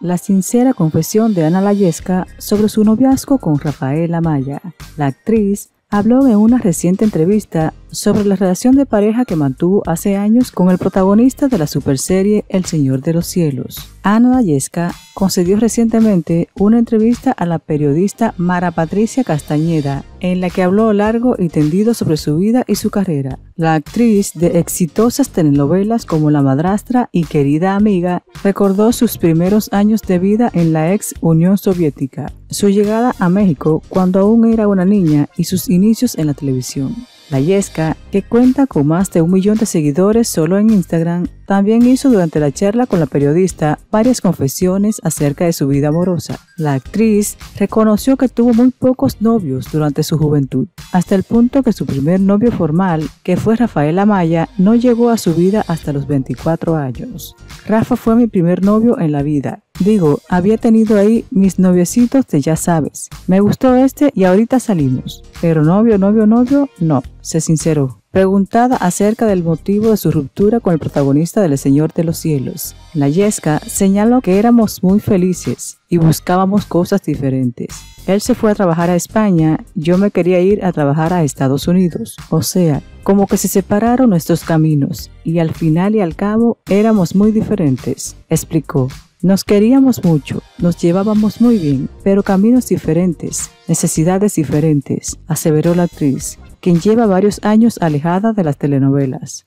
la sincera confesión de Ana Layesca sobre su noviazgo con Rafael Amaya. La actriz habló en una reciente entrevista sobre la relación de pareja que mantuvo hace años con el protagonista de la superserie El Señor de los Cielos. Ana Dayesca concedió recientemente una entrevista a la periodista Mara Patricia Castañeda, en la que habló largo y tendido sobre su vida y su carrera. La actriz de exitosas telenovelas como La Madrastra y Querida Amiga recordó sus primeros años de vida en la ex Unión Soviética, su llegada a México cuando aún era una niña y sus inicios en la televisión. La Yesca, que cuenta con más de un millón de seguidores solo en Instagram, también hizo durante la charla con la periodista varias confesiones acerca de su vida amorosa. La actriz reconoció que tuvo muy pocos novios durante su juventud, hasta el punto que su primer novio formal, que fue Rafael Amaya, no llegó a su vida hasta los 24 años. Rafa fue mi primer novio en la vida, Digo, había tenido ahí mis noviecitos de ya sabes. Me gustó este y ahorita salimos. Pero novio, novio, novio, no, se sinceró. Preguntada acerca del motivo de su ruptura con el protagonista del Señor de los Cielos, la Yesca señaló que éramos muy felices y buscábamos cosas diferentes. Él se fue a trabajar a España, yo me quería ir a trabajar a Estados Unidos. O sea, como que se separaron nuestros caminos y al final y al cabo éramos muy diferentes, explicó. Nos queríamos mucho, nos llevábamos muy bien, pero caminos diferentes, necesidades diferentes, aseveró la actriz, quien lleva varios años alejada de las telenovelas.